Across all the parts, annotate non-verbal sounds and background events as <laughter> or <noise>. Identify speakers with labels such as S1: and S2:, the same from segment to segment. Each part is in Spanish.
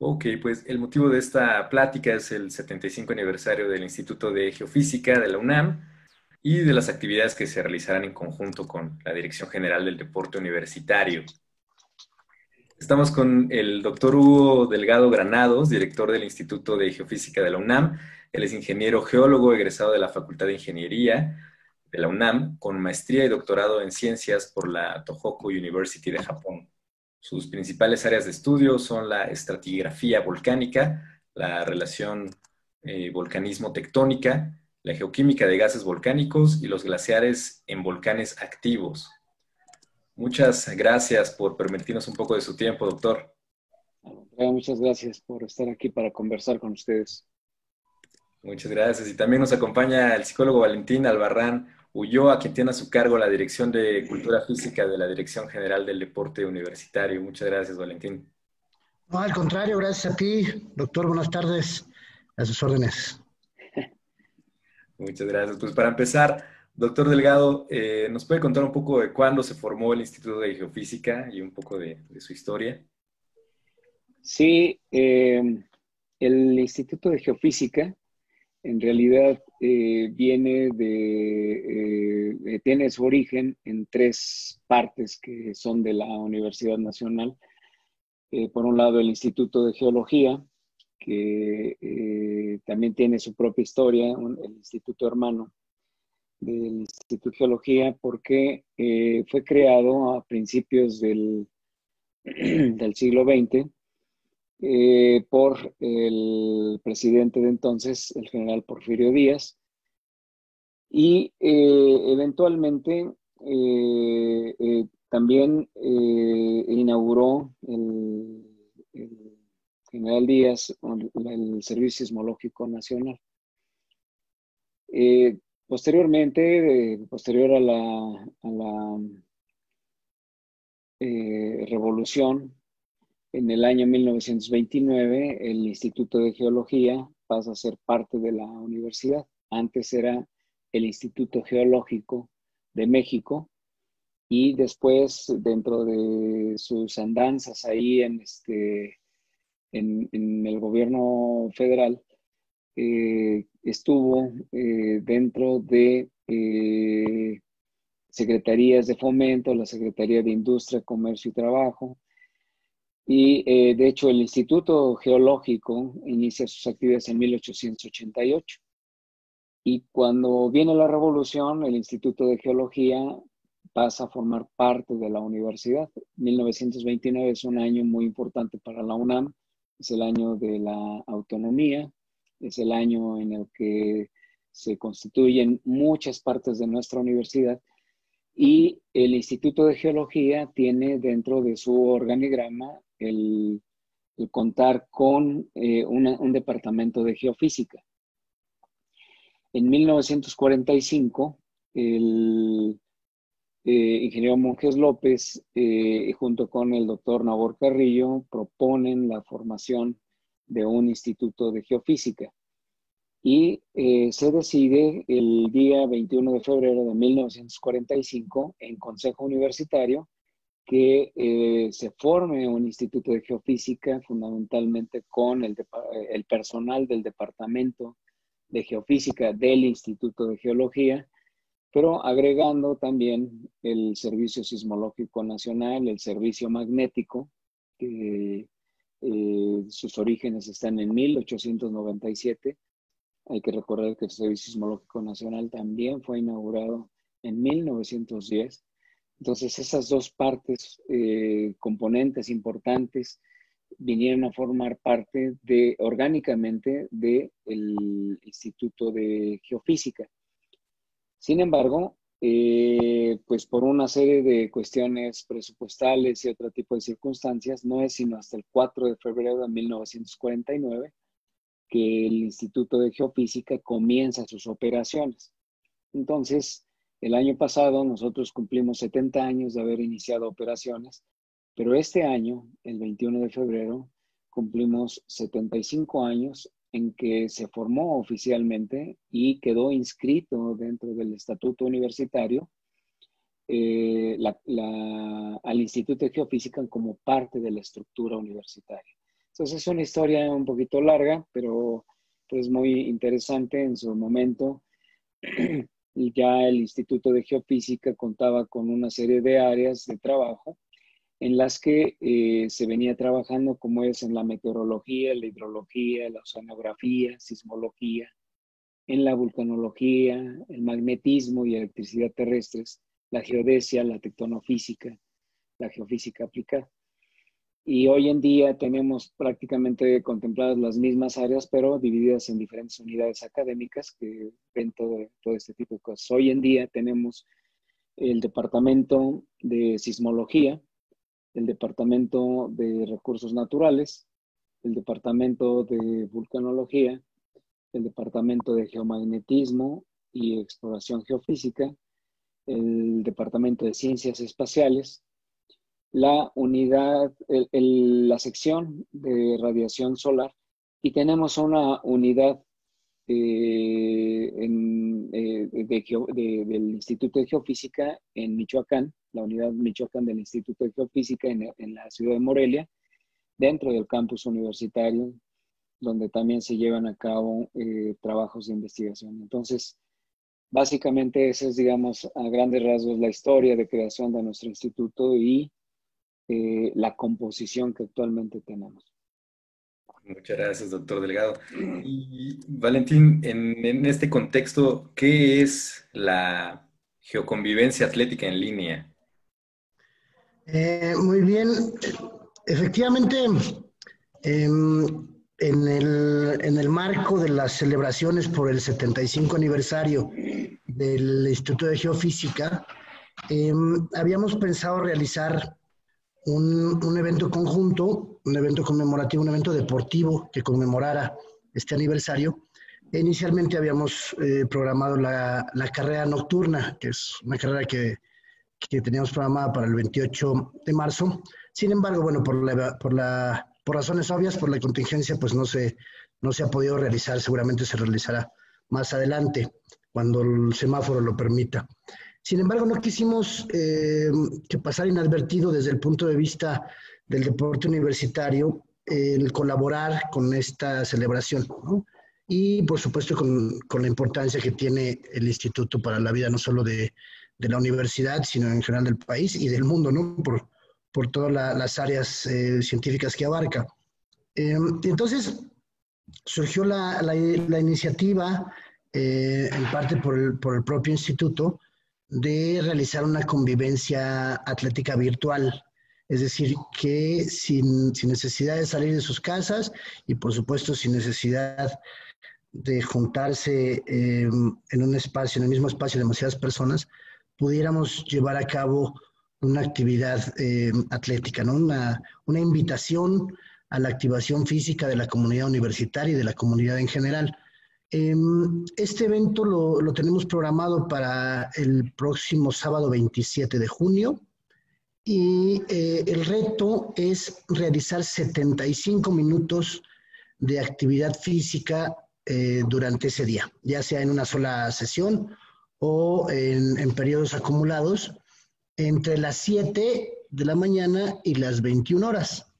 S1: Ok, pues el motivo de esta plática es el 75 aniversario del Instituto de Geofísica de la UNAM y de las actividades que se realizarán en conjunto con la Dirección General del Deporte Universitario. Estamos con el doctor Hugo Delgado Granados, director del Instituto de Geofísica de la UNAM. Él es ingeniero geólogo egresado de la Facultad de Ingeniería de la UNAM, con maestría y doctorado en ciencias por la Tohoku University de Japón. Sus principales áreas de estudio son la estratigrafía volcánica, la relación eh, volcanismo-tectónica, la geoquímica de gases volcánicos y los glaciares en volcanes activos. Muchas gracias por permitirnos un poco de su tiempo, doctor.
S2: Muchas gracias por estar aquí para conversar con ustedes.
S1: Muchas gracias. Y también nos acompaña el psicólogo Valentín Albarrán Ulloa, quien tiene a su cargo la Dirección de Cultura Física de la Dirección General del Deporte Universitario. Muchas gracias, Valentín.
S3: No, al contrario, gracias a ti, doctor. Buenas tardes. A sus órdenes.
S1: Muchas gracias. Pues para empezar, doctor Delgado, eh, ¿nos puede contar un poco de cuándo se formó el Instituto de Geofísica y un poco de, su historia?
S2: Sí, eh, el Instituto de Geofísica en realidad eh, viene de, eh, tiene su origen en tres partes que son de la Universidad Nacional. Eh, por un lado, el Instituto de Geología, que también tiene su propia historia, el Instituto Hermano del Instituto de Geología, porque fue creado a principios del, <clears throat> del siglo XX eh, por el presidente de entonces, el general Porfirio Díaz, y eh, eventualmente eh, también inauguró el, general Díaz el Servicio Sismológico Nacional. posteriormente, posterior a la, a la revolución, en el año 1929, el Instituto de Geología pasa a ser parte de la universidad. Antes era el Instituto Geológico de México y después, dentro de sus andanzas ahí en, este, en, el gobierno federal, eh, estuvo eh, dentro de eh, secretarías de fomento, la Secretaría de Industria, Comercio y Trabajo, y eh, de hecho, el Instituto Geológico inicia sus actividades en 1888. Y cuando viene la revolución, el Instituto de Geología pasa a formar parte de la universidad. 1929 es un año muy importante para la UNAM, es el año de la autonomía, es el año en el que se constituyen muchas partes de nuestra universidad y el Instituto de Geología tiene dentro de su organigrama el, contar con eh, un departamento de geofísica. En 1945, el eh, ingeniero Monjes López, eh, junto con el doctor Nabor Carrillo, proponen la formación de un instituto de geofísica. Y se decide el día 21 de febrero de 1945 en Consejo Universitario que eh, se forme un instituto de geofísica fundamentalmente con el, el, personal del Departamento de Geofísica del Instituto de Geología, pero agregando también el Servicio Sismológico Nacional, el Servicio Magnético, que eh, sus orígenes están en 1897. Hay que recordar que el Servicio Sismológico Nacional también fue inaugurado en 1910 entonces, esas dos partes, eh, componentes importantes, vinieron a formar parte de, orgánicamente del Instituto de Geofísica. Sin embargo, eh, pues por una serie de cuestiones presupuestales y otro tipo de circunstancias, no es sino hasta el 4 de febrero de 1949 que el Instituto de Geofísica comienza sus operaciones. Entonces, el año pasado nosotros cumplimos 70 años de haber iniciado operaciones, pero este año, el 21 de febrero, cumplimos 75 años en que se formó oficialmente y quedó inscrito dentro del estatuto universitario eh, al Instituto de Geofísica como parte de la estructura universitaria. Entonces es una historia un poquito larga, pero pues muy interesante en su momento. <clears throat> ya el Instituto de Geofísica contaba con una serie de áreas de trabajo en las que eh, se venía trabajando, como es en la meteorología, la hidrología, la oceanografía, sismología, en la vulcanología, el magnetismo y electricidad terrestres, la geodesia, la tectonofísica, la geofísica aplicada. Y hoy en día tenemos prácticamente contempladas las mismas áreas, pero divididas en diferentes unidades académicas que ven todo, todo este tipo de cosas. Hoy en día tenemos el departamento de sismología, el departamento de recursos naturales, el departamento de vulcanología, el departamento de geomagnetismo y exploración geofísica, el departamento de ciencias espaciales, la unidad, la sección de radiación solar y tenemos una unidad eh, eh, del Instituto de Geofísica en Michoacán, la unidad Michoacán del Instituto de Geofísica en, la ciudad de Morelia, dentro del campus universitario, donde también se llevan a cabo eh, trabajos de investigación. Entonces, básicamente esa es, digamos, a grandes rasgos la historia de creación de nuestro instituto y eh, la composición que actualmente tenemos.
S1: Muchas gracias, doctor Delgado. Y Valentín, en, este contexto, ¿qué es la geoconvivencia atlética en línea?
S3: Eh, muy bien. Efectivamente, em, en, el, en, el, marco de las celebraciones por el 75 aniversario del Instituto de Geofísica, em, habíamos pensado realizar un, evento conjunto, un evento conmemorativo, un evento deportivo que conmemorara este aniversario. inicialmente habíamos eh, programado la, carrera nocturna, que es una carrera que, que, teníamos programada para el 28 de marzo. Sin embargo, bueno, por, la, por, la, por razones obvias, por la contingencia, pues no se, no se ha podido realizar. Seguramente se realizará más adelante, cuando el semáforo lo permita. Sin embargo, no quisimos eh, que pasara inadvertido desde el punto de vista del deporte universitario el colaborar con esta celebración, Y por supuesto con, con, la importancia que tiene el instituto para la vida no solo de, de, la universidad, sino en general del país y del mundo, ¿no? Por, por todas las áreas eh, científicas que abarca. Eh, entonces, surgió la, la, iniciativa, en parte por el, por el propio instituto, de realizar una convivencia atlética virtual. Es decir, que sin, necesidad de salir de sus casas y por supuesto sin necesidad de juntarse em, en un espacio, en el mismo espacio, demasiadas personas, pudiéramos llevar a cabo una actividad em, atlética, ¿no? una, una invitación a la activación física de la comunidad universitaria y de la comunidad en general. Em, este evento lo, tenemos programado para el próximo sábado 27 de junio y eh, el reto es realizar 75 minutos de actividad física eh, durante ese día, ya sea en una sola sesión o en, en periodos acumulados entre las 7 de la mañana y las 21 horas.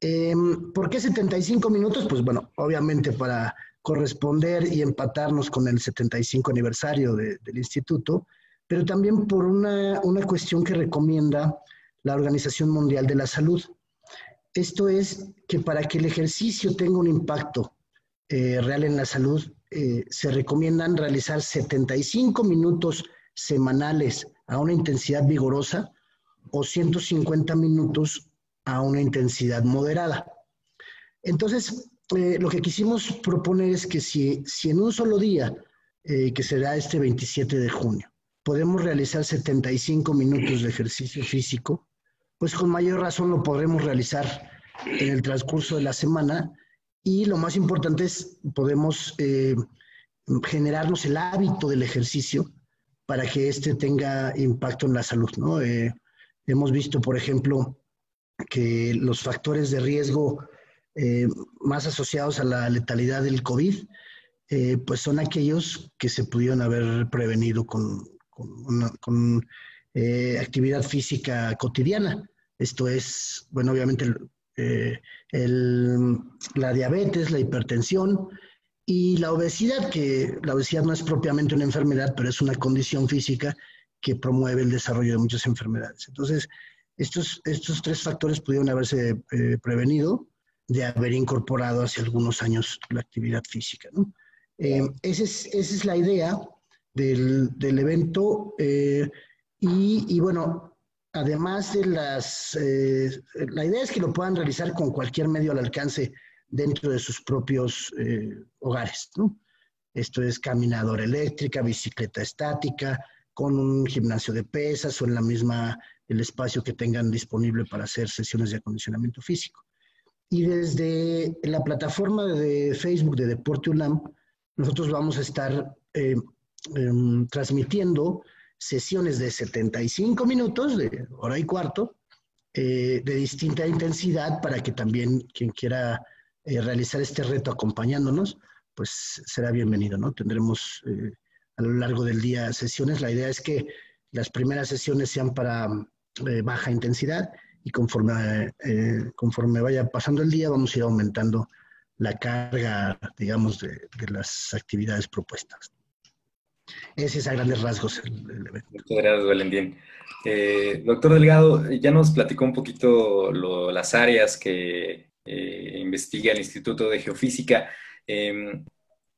S3: Em, ¿Por qué 75 minutos? Pues bueno, obviamente para corresponder y empatarnos con el 75 aniversario del instituto, pero también por una, cuestión que recomienda la Organización Mundial de la Salud. Esto es que para que el ejercicio tenga un impacto eh, real en la salud, eh, se recomiendan realizar 75 minutos semanales a una intensidad vigorosa o 150 minutos a una intensidad moderada. Entonces, eh, lo que quisimos proponer es que si, si en un solo día, eh, que será este 27 de junio, podemos realizar 75 minutos de ejercicio físico, pues con mayor razón lo podremos realizar en el transcurso de la semana y lo más importante es podemos eh, generarnos el hábito del ejercicio para que éste tenga impacto en la salud. ¿no? hemos visto, por ejemplo, que los factores de riesgo eh, más asociados a la letalidad del COVID, eh, pues son aquellos que se pudieron haber prevenido con, eh, actividad física cotidiana. Esto es, bueno, obviamente la diabetes, la hipertensión y la obesidad, que la obesidad no es propiamente una enfermedad, pero es una condición física que promueve el desarrollo de muchas enfermedades. Entonces, estos, estos tres factores pudieron haberse prevenido de haber incorporado hace algunos años la actividad física. ¿no? Eh, esa, es, esa, es, la idea del, del evento y, y, bueno, además de las, eh, la idea es que lo puedan realizar con cualquier medio al alcance dentro de sus propios eh, hogares, ¿no? Esto es caminadora eléctrica, bicicleta estática, con un gimnasio de pesas o en la misma, el espacio que tengan disponible para hacer sesiones de acondicionamiento físico. Y desde la plataforma de Facebook de Deporte UNAM, nosotros vamos a estar eh, em, transmitiendo sesiones de 75 minutos, de hora y cuarto, eh, de distinta intensidad para que también quien quiera eh, realizar este reto acompañándonos, pues será bienvenido, ¿no? Tendremos a lo largo del día sesiones. La idea es que las primeras sesiones sean para baja intensidad y conforme, conforme vaya pasando el día vamos a ir aumentando la carga, digamos, de las actividades propuestas. Ese es a grandes rasgos el, evento.
S1: Muchas gracias, Valentín. Eh, doctor Delgado, ya nos platicó un poquito las áreas que eh, investiga el Instituto de Geofísica. Em,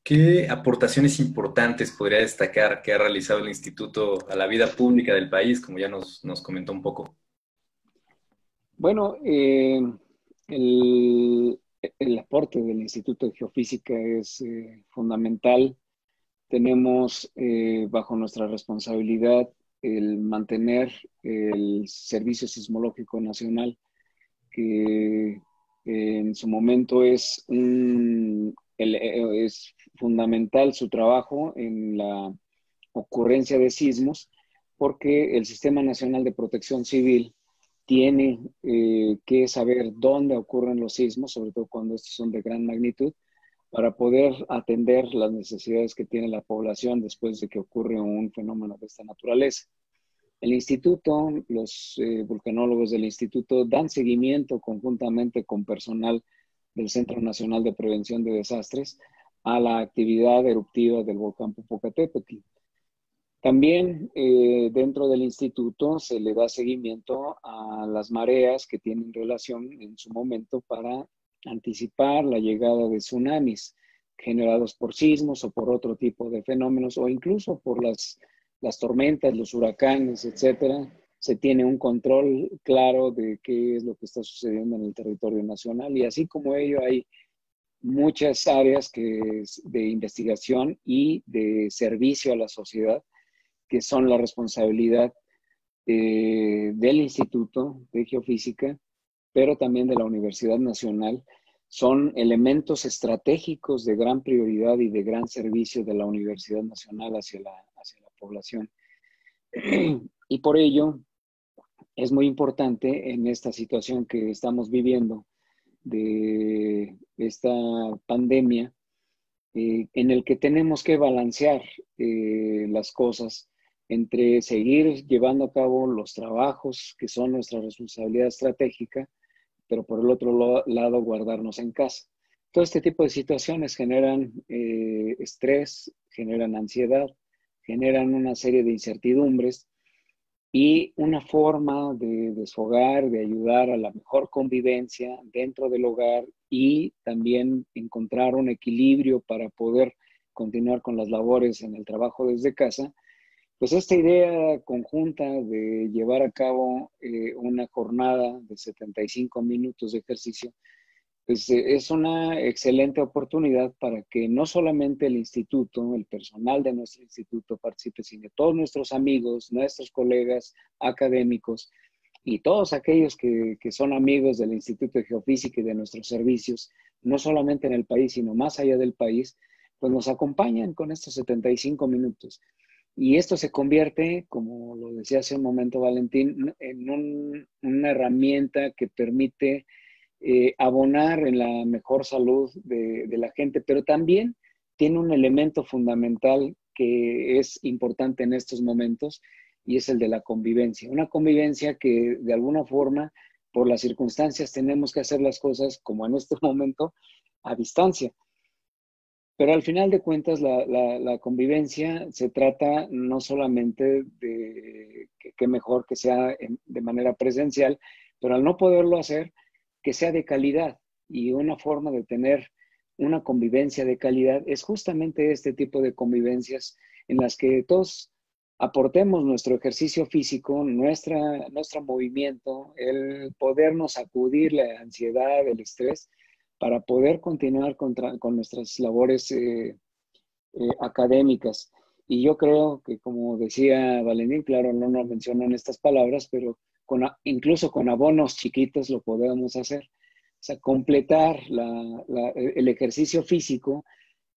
S1: ¿Qué aportaciones importantes podría destacar que ha realizado el instituto a la vida pública del país, como ya nos, comentó un poco?
S2: Bueno, eh, el, el, aporte del Instituto de Geofísica es fundamental. Tenemos eh, bajo nuestra responsabilidad el mantener el Servicio Sismológico Nacional, que en su momento es, es fundamental su trabajo en la ocurrencia de sismos, porque el Sistema Nacional de Protección Civil tiene eh, que saber dónde ocurren los sismos, sobre todo cuando estos son de gran magnitud, para poder atender las necesidades que tiene la población después de que ocurre un fenómeno de esta naturaleza. El instituto, los eh, vulcanólogos del instituto dan seguimiento conjuntamente con personal del Centro Nacional de Prevención de Desastres a la actividad eruptiva del volcán Popocatépetl. También eh, dentro del instituto se le da seguimiento a las mareas que tienen relación en su momento para anticipar la llegada de tsunamis generados por sismos o por otro tipo de fenómenos o incluso por las, las tormentas, los huracanes, etcétera, se tiene un control claro de qué es lo que está sucediendo en el territorio nacional y así como ello hay muchas áreas que de investigación y de servicio a la sociedad que son la responsabilidad eh, del Instituto de Geofísica pero también de la Universidad Nacional, son elementos estratégicos de gran prioridad y de gran servicio de la Universidad Nacional hacia la, hacia la población. <clears throat> Y por ello es muy importante en esta situación que estamos viviendo de esta pandemia, eh, en el que tenemos que balancear eh, las cosas entre seguir llevando a cabo los trabajos que son nuestra responsabilidad estratégica, pero por el otro lado guardarnos en casa. Todo este tipo de situaciones generan eh, estrés, generan ansiedad, generan una serie de incertidumbres y una forma de desfogar, de ayudar a la mejor convivencia dentro del hogar y también encontrar un equilibrio para poder continuar con las labores en el trabajo desde casa, pues esta idea conjunta de llevar a cabo eh, una jornada de 75 minutos de ejercicio, pues eh, es una excelente oportunidad para que no solamente el instituto, el personal de nuestro instituto participe, sino todos nuestros amigos, nuestros colegas académicos y todos aquellos que, son amigos del Instituto de Geofísica y de nuestros servicios, no solamente en el país, sino más allá del país, pues nos acompañan con estos 75 minutos. Y esto se convierte, como lo decía hace un momento Valentín, en una herramienta que permite eh, abonar en la mejor salud de, la gente, pero también tiene un elemento fundamental que es importante en estos momentos y es el de la convivencia. Una convivencia que de alguna forma por las circunstancias tenemos que hacer las cosas como en este <laughs> momento a distancia. Pero al final de cuentas, la, convivencia se trata no solamente de que, mejor que sea de manera presencial, pero al no poderlo hacer, que sea de calidad. Y una forma de tener una convivencia de calidad es justamente este tipo de convivencias en las que todos aportemos nuestro ejercicio físico, nuestra, nuestro movimiento, el podernos acudir la ansiedad, el estrés, para poder continuar con, nuestras labores eh, eh, académicas. Y yo creo que, como decía Valentín, claro, no nos mencionan estas palabras, pero con, incluso con abonos chiquitos lo podemos hacer. O sea, completar el ejercicio físico,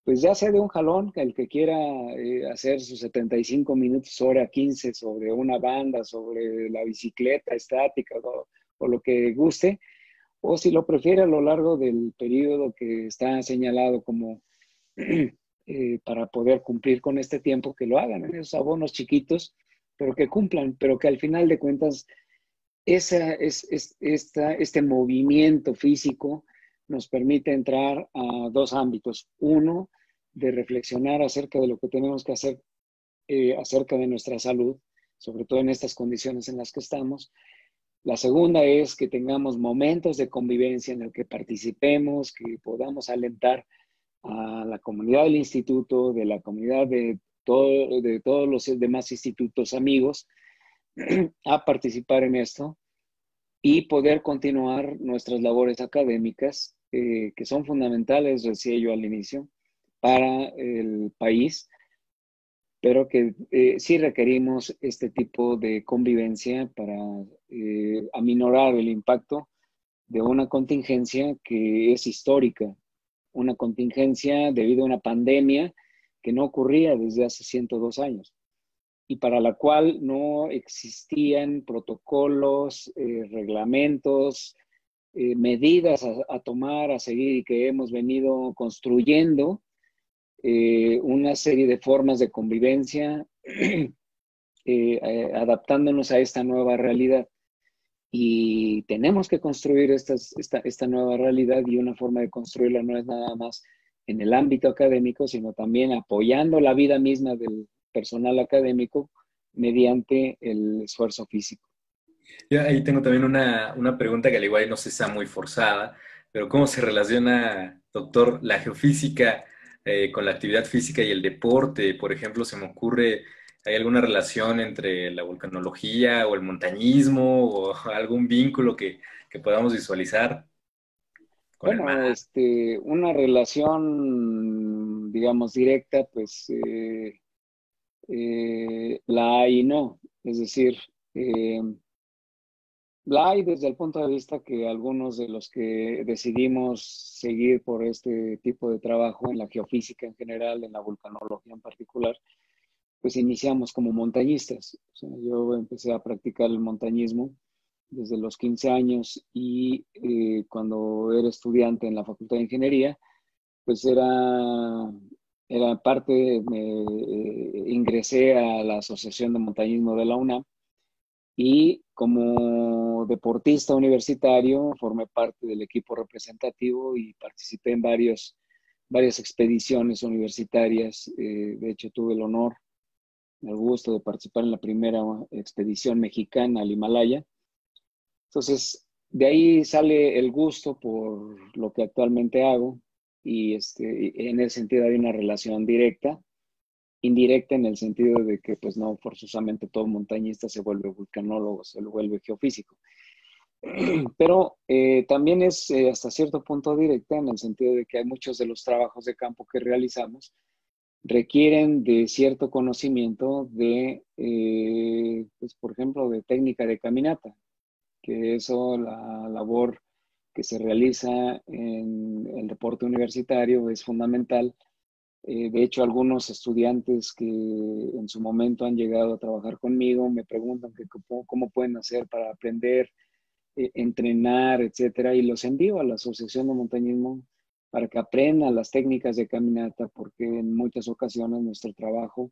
S2: pues ya sea de un jalón, el que quiera eh, hacer sus 75 minutos, hora 15 sobre una banda, sobre la bicicleta estática o lo que guste, o si lo prefiere a lo largo del periodo que está señalado como <clears throat> eh, para poder cumplir con este tiempo, que lo hagan en esos abonos chiquitos, pero que cumplan, pero que al final de cuentas esa, es, esta, este movimiento físico nos permite entrar a dos ámbitos. Uno, de reflexionar acerca de lo que tenemos que hacer eh, acerca de nuestra salud, sobre todo en estas condiciones en las que estamos, la segunda es que tengamos momentos de convivencia en el que participemos, que podamos alentar a la comunidad del instituto, de la comunidad de, todo, de todos los demás institutos amigos, <clears throat> a participar en esto y poder continuar nuestras labores académicas, eh, que son fundamentales, decía yo al inicio, para el país pero que eh, sí requerimos este tipo de convivencia para eh, aminorar el impacto de una contingencia que es histórica, una contingencia debido a una pandemia que no ocurría desde hace 102 años y para la cual no existían protocolos, eh, reglamentos, medidas a, tomar, a seguir y que hemos venido construyendo eh, una serie de formas de convivencia, <clears throat> eh, eh, adaptándonos a esta nueva realidad. Y tenemos que construir esta, esta nueva realidad y una forma de construirla no es nada más en el ámbito académico, sino también apoyando la vida misma del personal académico mediante el esfuerzo físico.
S1: Yo ahí tengo también una, una, pregunta que al igual no si sea muy forzada, pero ¿cómo se relaciona, doctor, la geofísica eh, con la actividad física y el deporte. Por ejemplo, se me ocurre, ¿hay alguna relación entre la volcanología o el montañismo o <laughs> algún vínculo que, podamos visualizar?
S2: bueno, este, una relación, digamos, directa, pues eh, eh, la hay y no. Es decir, la hay desde el punto de vista que algunos de los que decidimos seguir por este tipo de trabajo en la geofísica en general, en la vulcanología en particular, pues iniciamos como montañistas. yo empecé a practicar el montañismo desde los 15 años y eh, cuando era estudiante en la Facultad de Ingeniería, pues era, era parte, me, eh, ingresé a la Asociación de Montañismo de la UNAM y como deportista universitario formé parte del equipo representativo y participé en varios, varias expediciones universitarias. Eh, de hecho, tuve el honor, el gusto de participar en la primera expedición mexicana al Himalaya. Entonces, de ahí sale el gusto por lo que actualmente hago y este, en ese sentido hay una relación directa indirecta en el sentido de que pues no forzosamente todo montañista se vuelve vulcanólogo, se vuelve geofísico. <clears throat> Pero eh, también es eh, hasta cierto punto directa en el sentido de que hay muchos de los trabajos de campo que realizamos requieren de cierto conocimiento de, eh, pues, por ejemplo, de técnica de caminata, que eso, la labor que se realiza en el deporte universitario es fundamental eh, de hecho, algunos estudiantes que en su momento han llegado a trabajar conmigo me preguntan que cómo, pueden hacer para aprender, eh, entrenar, etcétera, y los envío a la Asociación de Montañismo para que aprendan las técnicas de caminata, porque en muchas ocasiones nuestro trabajo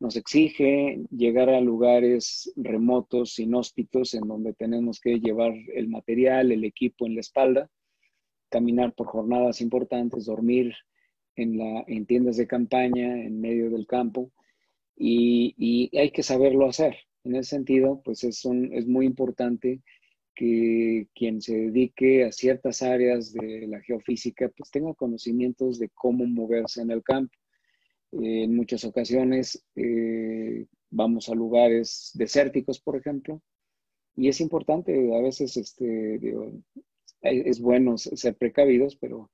S2: nos exige llegar a lugares remotos, inhóspitos, en donde tenemos que llevar el material, el equipo en la espalda, caminar por jornadas importantes, dormir en, tiendas de campaña, en medio del campo, y, hay que saberlo hacer. En ese sentido, pues es, muy importante que quien se dedique a ciertas áreas de la geofísica, pues tenga conocimientos de cómo moverse en el campo en muchas ocasiones eh, vamos a lugares desérticos, por ejemplo, y es importante, a veces este, es bueno ser precavidos, pero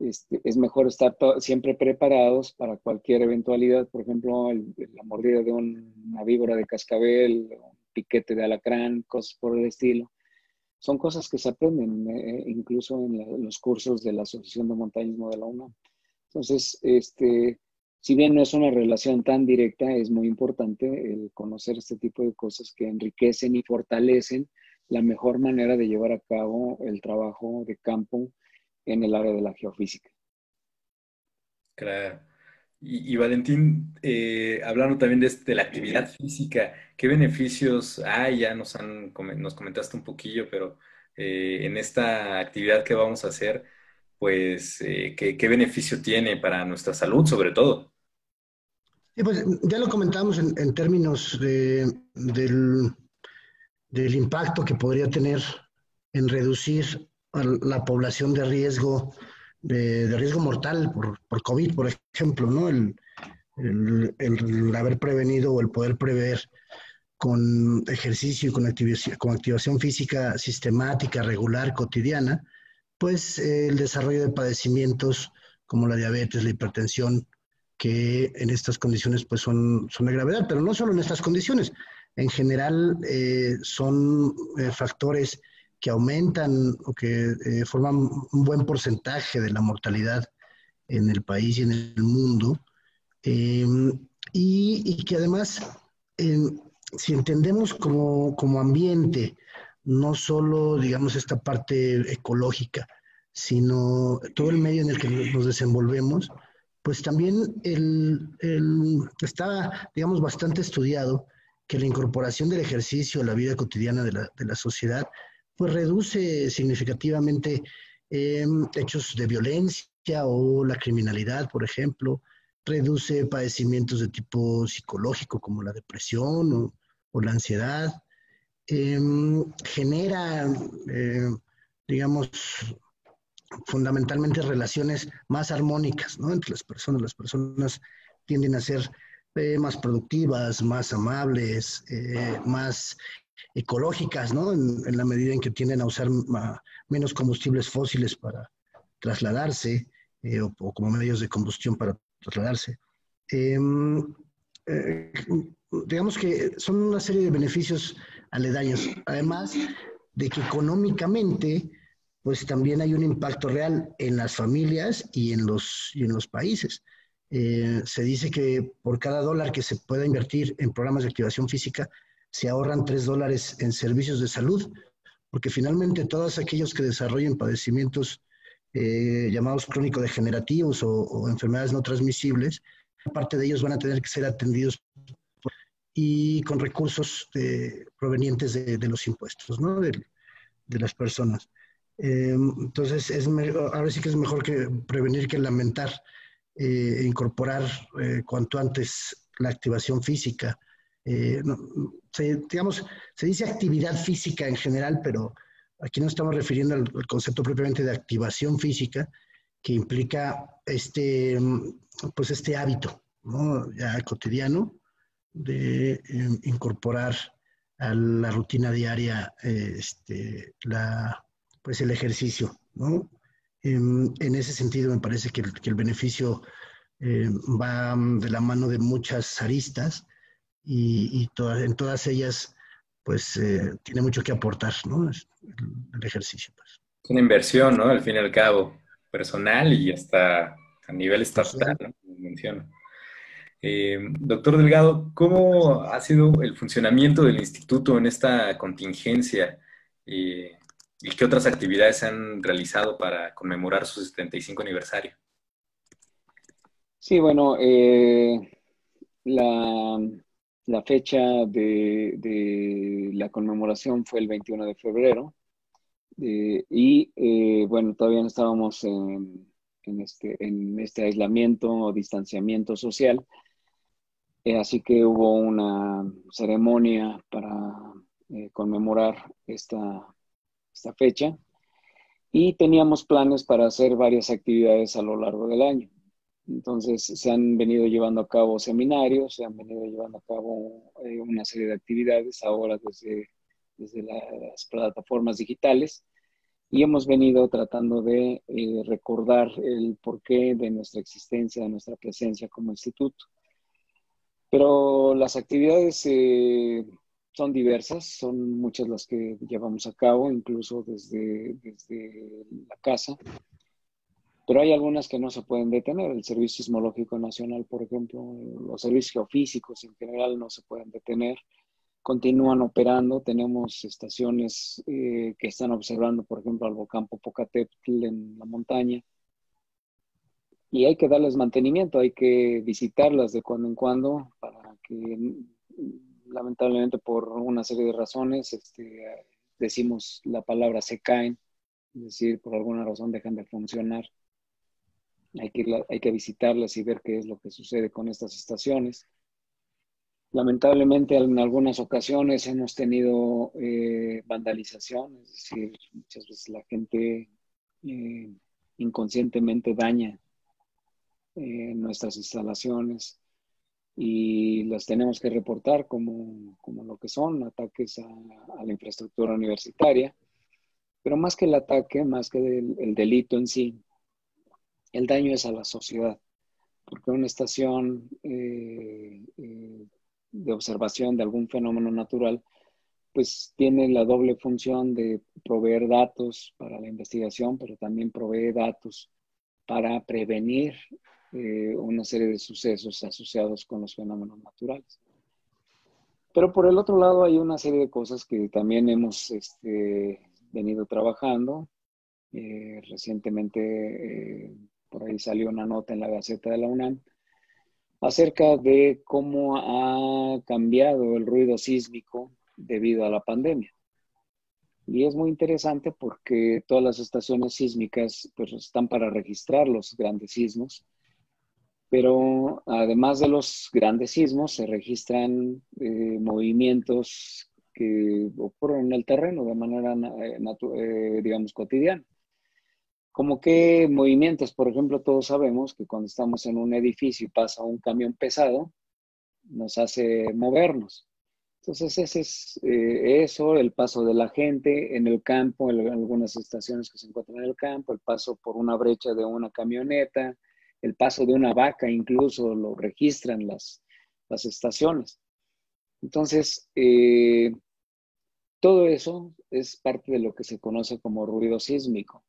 S2: este, es mejor estar siempre preparados para cualquier eventualidad, por ejemplo, la mordida de una víbora de cascabel, un piquete de alacrán, cosas por el estilo. Son cosas que se aprenden eh, incluso en, los cursos de la Asociación de Montañismo de la UNAM. Entonces, este, si bien no es una relación tan directa, es muy importante conocer este tipo de cosas que enriquecen y fortalecen la mejor manera de llevar a cabo el trabajo de campo en el área de la geofísica.
S1: Claro. Y, Valentín, eh, hablando también de, la actividad física, ¿qué beneficios hay? Ya nos, han, nos comentaste un poquillo, pero eh, en esta actividad que vamos a hacer, pues, eh, ¿qué, beneficio tiene para nuestra salud, sobre todo?
S3: pues ya lo comentamos en, términos del, impacto que podría tener en reducir la población de riesgo, de, riesgo mortal por, por, COVID, por ejemplo, ¿no? El, el, haber prevenido o el poder prever con ejercicio y con activación, con activación física sistemática, regular, cotidiana, pues el desarrollo de padecimientos como la diabetes, la hipertensión, que en estas condiciones pues son, son de gravedad, pero no solo en estas condiciones, en general eh, son eh, factores que aumentan o que eh, forman un buen porcentaje de la mortalidad en el país y en el mundo, em, y, que además, em, si entendemos como, como ambiente, no solo, digamos, esta parte ecológica, sino todo el medio en el que nos desenvolvemos, pues también el, está, digamos, bastante estudiado que la incorporación del ejercicio a la vida cotidiana de la, de la sociedad, pues reduce significativamente em, hechos de violencia o la criminalidad, por ejemplo, reduce padecimientos de tipo psicológico como la depresión o, la ansiedad, em, genera, eh, digamos, fundamentalmente relaciones más armónicas ¿no? entre las personas. Las personas tienden a ser eh, más productivas, más amables, eh, más ecológicas, ¿no? En, la medida en que tienden a usar menos combustibles fósiles para trasladarse eh, o, como medios de combustión para trasladarse. Em, digamos que son una serie de beneficios aledaños, además de que económicamente pues también hay un impacto real en las familias y en los, y en los países. Eh, se dice que por cada dólar que se pueda invertir en programas de activación física, se ahorran tres dólares en servicios de salud, porque finalmente todos aquellos que desarrollen padecimientos eh, llamados crónico-degenerativos o, enfermedades no transmisibles, parte de ellos van a tener que ser atendidos y con recursos eh, provenientes de, los impuestos, ¿no? de, las personas. Eh, entonces, es ahora sí que es mejor que prevenir que lamentar e incorporar cuanto antes la activación física. Se, digamos, se dice actividad física en general, pero aquí nos estamos refiriendo al, concepto propiamente de activación física, que implica este, pues este hábito ¿no? cotidiano de incorporar a la rutina diaria este, la pues el ejercicio, ¿no? En, ese sentido me parece que el, beneficio eh, va de la mano de muchas aristas y, en todas ellas pues eh, tiene mucho que aportar, ¿no? El, ejercicio. Pues.
S1: Es una inversión, ¿no? Al fin y al cabo, personal y hasta a nivel estatal, ¿no? menciono. Eh, doctor Delgado, ¿cómo ha sido el funcionamiento del instituto en esta contingencia? ¿Y qué otras actividades se han realizado para conmemorar su 75 aniversario?
S2: Sí, bueno, eh, la, la fecha de, la conmemoración fue el 21 de febrero eh, y eh, bueno, todavía no estábamos este, en este aislamiento o distanciamiento social, eh, así que hubo una ceremonia para conmemorar esta, esta fecha y teníamos planes para hacer varias actividades a lo largo del año. Entonces se han venido llevando a cabo seminarios, se han venido llevando a cabo eh, una serie de actividades ahora desde, desde las plataformas digitales y hemos venido tratando de eh, recordar el porqué de nuestra existencia, de nuestra presencia como instituto. Pero las actividades eh, son diversas, son muchas las que llevamos a cabo, incluso desde, desde la casa. Pero hay algunas que no se pueden detener. El Servicio Sismológico Nacional, por ejemplo, los servicios geofísicos en general no se pueden detener. Continúan operando. Tenemos estaciones eh, que están observando, por ejemplo, al volcán Popocatépetl en la montaña. Y hay que darles mantenimiento, hay que visitarlas de cuando en cuando para que lamentablemente por una serie de razones, este, decimos la palabra se caen, es decir, por alguna razón dejan de funcionar. Hay que, hay que visitarlas y ver qué es lo que sucede con estas estaciones. Lamentablemente en algunas ocasiones hemos tenido eh, vandalización, es decir, muchas veces la gente eh, inconscientemente daña eh, nuestras instalaciones y las tenemos que reportar como, como lo que son, ataques a, la infraestructura universitaria. Pero más que el ataque, más que el, delito en sí, el daño es a la sociedad, porque una estación eh, eh, de observación de algún fenómeno natural, pues tiene la doble función de proveer datos para la investigación, pero también provee datos para prevenir eh, una serie de sucesos asociados con los fenómenos naturales. Pero por el otro lado hay una serie de cosas que también hemos este, venido trabajando. Eh, recientemente eh, por ahí salió una nota en la Gaceta de la UNAM acerca de cómo ha cambiado el ruido sísmico debido a la pandemia. Y es muy interesante porque todas las estaciones sísmicas pues, están para registrar los grandes sismos pero además de los grandes sismos, se registran eh, movimientos que ocurren en el terreno de manera, eh, eh, digamos, cotidiana. Como que movimientos, por ejemplo, todos sabemos que cuando estamos en un edificio y pasa un camión pesado, nos hace movernos. Entonces, ese es eso, el paso de la gente en el campo, en algunas estaciones que se encuentran en el campo, el paso por una brecha de una camioneta, el paso de una vaca, incluso lo registran las, las estaciones. Entonces, eh, todo eso es parte de lo que se conoce como ruido sísmico.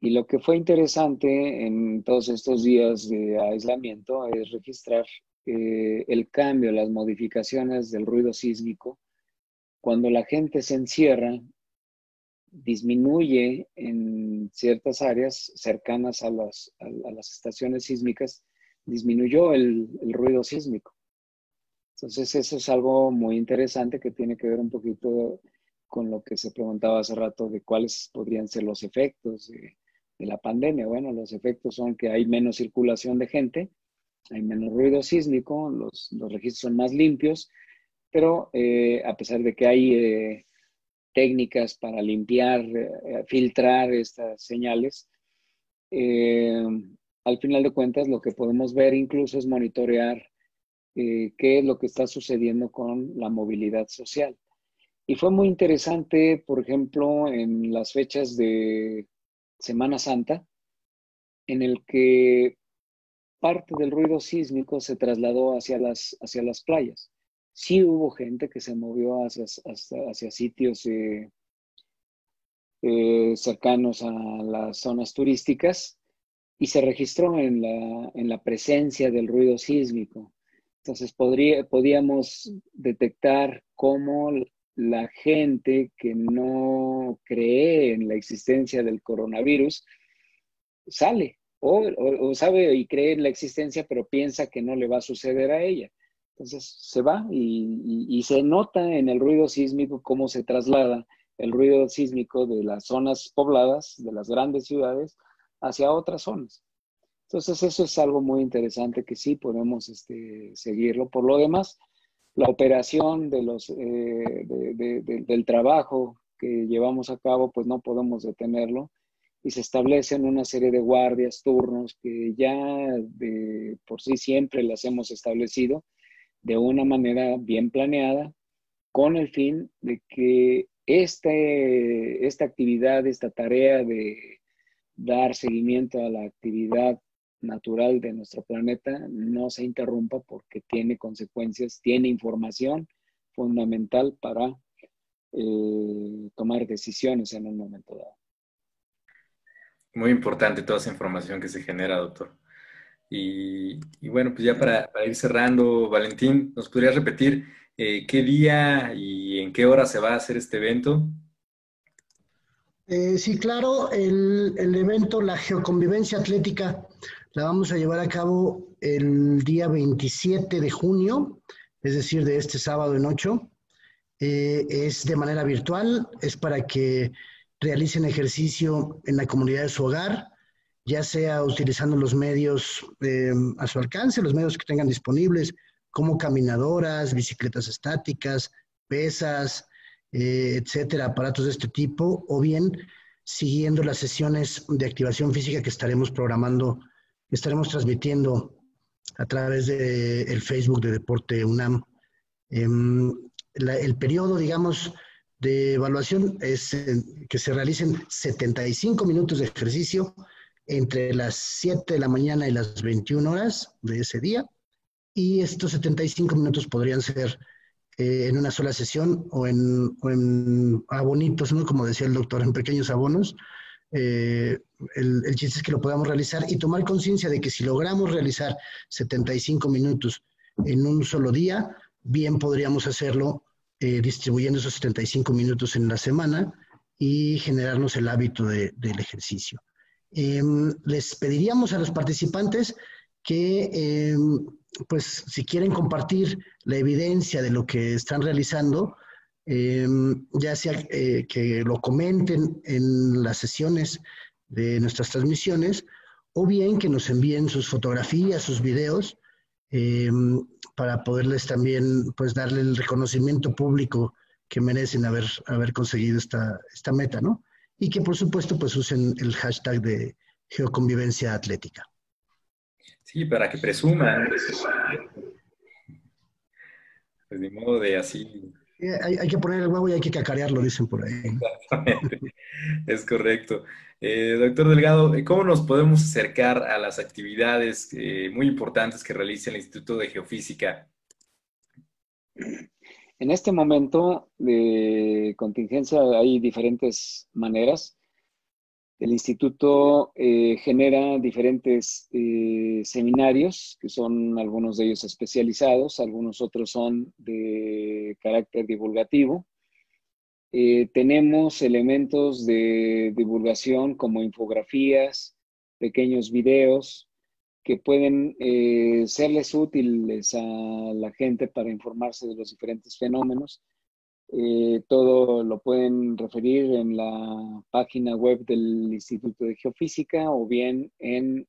S2: Y lo que fue interesante en todos estos días de aislamiento es registrar eh, el cambio, las modificaciones del ruido sísmico cuando la gente se encierra disminuye en ciertas áreas cercanas a las, las estaciones sísmicas, disminuyó el, ruido sísmico. Entonces eso es algo muy interesante que tiene que ver un poquito con lo que se preguntaba hace rato de cuáles podrían ser los efectos la pandemia. Bueno, los efectos son que hay menos circulación de gente, hay menos ruido sísmico, los, registros son más limpios, pero eh, a pesar de que hay eh, técnicas para limpiar, eh, filtrar estas señales. Eh, al final de cuentas, lo que podemos ver incluso es monitorear eh, qué es lo que está sucediendo con la movilidad social. Y fue muy interesante, por ejemplo, en las fechas de Semana Santa, en el que parte del ruido sísmico se trasladó hacia las, hacia las playas sí hubo gente que se movió hacia, hacia, sitios eh, eh, cercanos a las zonas turísticas y se registró en la, en la presencia del ruido sísmico. Entonces podría, podíamos detectar cómo la gente que no cree en la existencia del coronavirus sale o, sabe y cree en la existencia, pero piensa que no le va a suceder a ella. Entonces se va y, se nota en el ruido sísmico cómo se traslada el ruido sísmico de las zonas pobladas, de las grandes ciudades, hacia otras zonas. Entonces eso es algo muy interesante que sí podemos este, seguirlo. Por lo demás, la operación de los, eh, del trabajo que llevamos a cabo, pues no podemos detenerlo. Y se establecen una serie de guardias, turnos que ya de por sí siempre las hemos establecido de una manera bien planeada con el fin de que este, esta actividad, esta tarea de dar seguimiento a la actividad natural de nuestro planeta no se interrumpa porque tiene consecuencias, tiene información fundamental para eh, tomar decisiones en un momento dado.
S1: Muy importante toda esa información que se genera, doctor. Y, bueno, pues ya para, ir cerrando, Valentín, ¿nos podrías repetir eh, qué día y en qué hora se va a hacer este evento?
S3: Eh, sí, claro, el, el, evento, la geoconvivencia atlética, la vamos a llevar a cabo el día 27 de junio, es decir, de este sábado en 8. Eh, es de manera virtual, es para que realicen ejercicio en la comunidad de su hogar, ya sea utilizando los medios eh, a su alcance, los medios que tengan disponibles, como caminadoras, bicicletas estáticas, pesas, eh, etcétera, aparatos de este tipo, o bien siguiendo las sesiones de activación física que estaremos programando, estaremos transmitiendo a través del el Facebook de Deporte UNAM. Em, el periodo, digamos, de evaluación es que se realicen 75 minutos de ejercicio entre las 7 de la mañana y las 21 horas de ese día. Y estos 75 minutos podrían ser eh, en una sola sesión o en, en, abonitos, ¿no? como decía el doctor, en pequeños abonos. Eh, el, chiste es que lo podamos realizar y tomar conciencia de que si logramos realizar 75 minutos en un solo día, bien podríamos hacerlo eh, distribuyendo esos 75 minutos en la semana y generarnos el hábito del ejercicio. Em, les pediríamos a los participantes que, em, pues, si quieren compartir la evidencia de lo que están realizando, em, ya sea eh, que lo comenten en las sesiones de nuestras transmisiones, o bien que nos envíen sus fotografías, sus videos, para poderles también pues darle el reconocimiento público que merecen haber, haber conseguido esta, esta meta, ¿no? Y que por supuesto pues usen el hashtag de geoconvivencia atlética.
S1: Sí, para que presuman. Pues de modo de así.
S3: Hay, hay, que poner el huevo y hay que cacarearlo, dicen por ahí.
S1: Exactamente. <laughs> Es correcto. Eh, doctor Delgado, ¿cómo nos podemos acercar a las actividades eh, muy importantes que realiza el Instituto de Geofísica?
S2: En este momento de contingencia hay diferentes maneras. El instituto eh, genera diferentes seminarios, que son algunos de ellos especializados, algunos otros son de carácter divulgativo. Eh, tenemos elementos de divulgación como infografías, pequeños videos que pueden eh, serles útiles a la gente para informarse de los diferentes fenómenos. Eh, todo lo pueden referir en la página web del Instituto de Geofísica o bien en,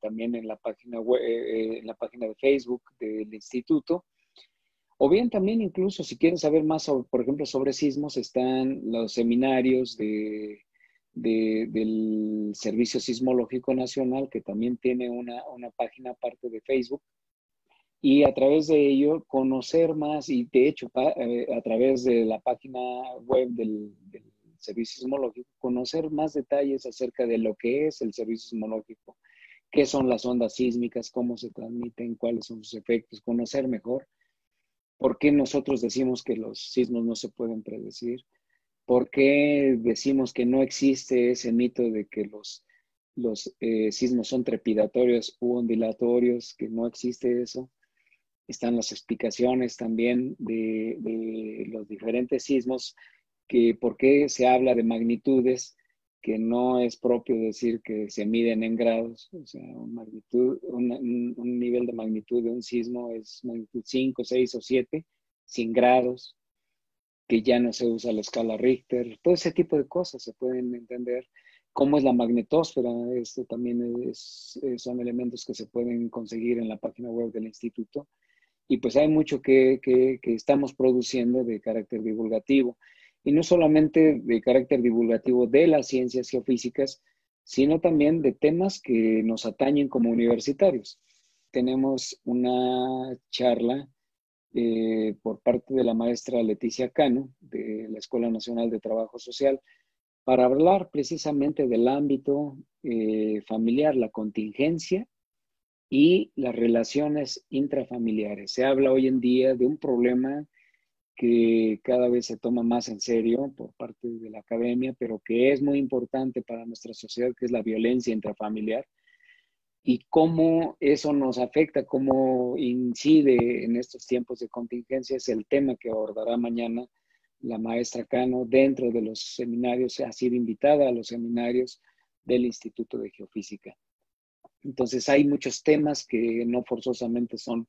S2: también en la, página web, en la página de Facebook del instituto. O bien también incluso si quieren saber más, sobre, por ejemplo, sobre sismos, están los seminarios de, del Servicio Sismológico Nacional, que también tiene una, página aparte de Facebook. Y a través de ello conocer más, y de hecho eh, a, través de la página web del, Servicio Sismológico, conocer más detalles acerca de lo que es el Servicio Sismológico, qué son las ondas sísmicas, cómo se transmiten, cuáles son sus efectos, conocer mejor ¿Por qué nosotros decimos que los sismos no se pueden predecir? ¿Por qué decimos que no existe ese mito de que los, los eh, sismos son trepidatorios u ondulatorios, que no existe eso? Están las explicaciones también de, de los diferentes sismos, que por qué se habla de magnitudes que no es propio decir que se miden en grados, o sea, un, magnitud, un, nivel de magnitud de un sismo es magnitud 5, 6 o 7, sin grados, que ya no se usa la escala Richter, todo ese tipo de cosas se pueden entender. ¿Cómo es la magnetosfera? Esto también es, son elementos que se pueden conseguir en la página web del instituto. Y pues hay mucho que, que, estamos produciendo de carácter divulgativo y no solamente de carácter divulgativo de las ciencias geofísicas, sino también de temas que nos atañen como universitarios. Tenemos una charla eh, por parte de la maestra Leticia Cano, de la Escuela Nacional de Trabajo Social, para hablar precisamente del ámbito eh, familiar, la contingencia y las relaciones intrafamiliares. Se habla hoy en día de un problema que cada vez se toma más en serio por parte de la academia, pero que es muy importante para nuestra sociedad, que es la violencia intrafamiliar, y cómo eso nos afecta, cómo incide en estos tiempos de contingencia, es el tema que abordará mañana la maestra Cano dentro de los seminarios, ha sido invitada a los seminarios del Instituto de Geofísica. Entonces hay muchos temas que no forzosamente son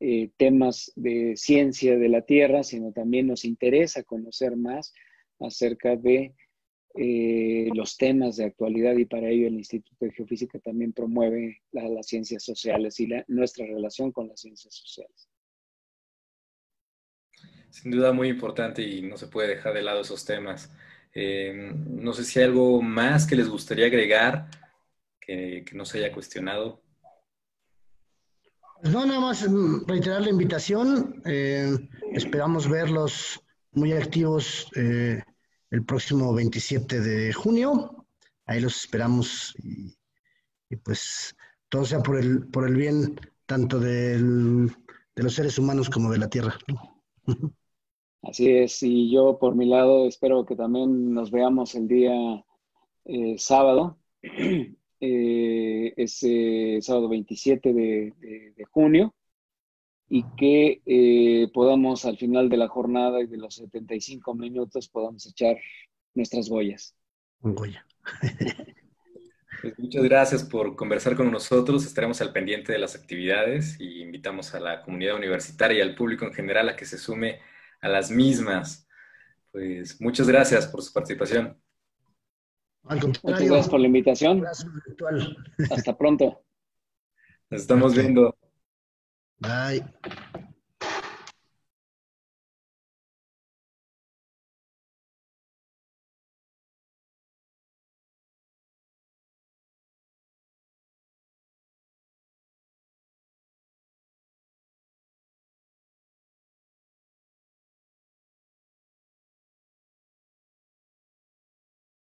S2: eh, temas de ciencia de la Tierra, sino también nos interesa conocer más acerca de eh, los temas de actualidad y para ello el Instituto de Geofísica también promueve las ciencias sociales y nuestra relación con las ciencias sociales.
S1: Sin duda muy importante y no se puede dejar de lado esos temas. Eh, no sé si hay algo más que les gustaría agregar que, que no se haya cuestionado.
S3: Pues no, nada más mm, reiterar la invitación. Eh, esperamos verlos muy activos eh, el próximo 27 de junio. Ahí los esperamos y, pues todo sea por el, por el bien tanto de los seres humanos como de la tierra. <laughs>
S2: Así es, y yo por mi lado espero que también nos veamos el día eh, sábado <clears throat> eh, ese sábado 27 de, junio y que eh, podamos al final de la jornada y de los 75 minutos podamos echar nuestras boyas.
S3: Goya. <laughs>
S1: Pues muchas gracias por conversar con nosotros. Estaremos al pendiente de las actividades y invitamos a la comunidad universitaria y al público en general a que se sume a las mismas. Pues muchas gracias por su participación.
S2: Muchas gracias por la invitación. Hasta pronto.
S1: Nos estamos viendo.
S3: Bye.